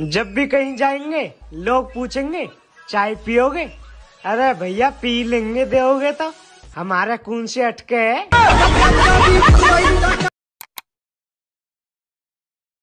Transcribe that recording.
जब भी कहीं जाएँगे, लोग पूछेंगे, चाय पियोगे? अरे भैया, पी लेंगे, दोगे तो? हमारे कौन से अटके है।